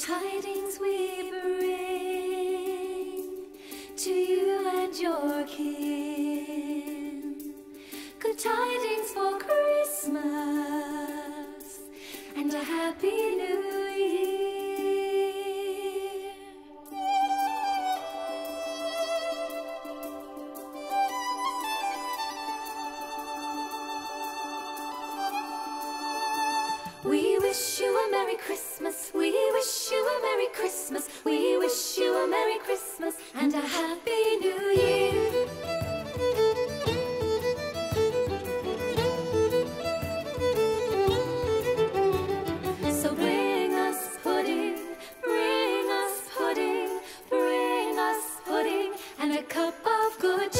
tidings we bring to you and your kin. Good tidings for Christmas and a happy new year. We wish you a Merry Christmas. We and a cup of good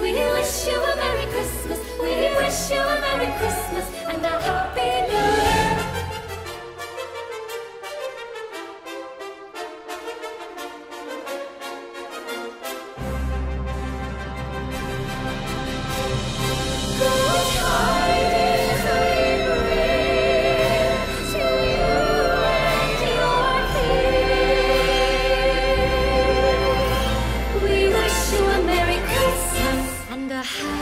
We wish you a Merry Christmas. We wish you a Merry Christmas and a Yeah.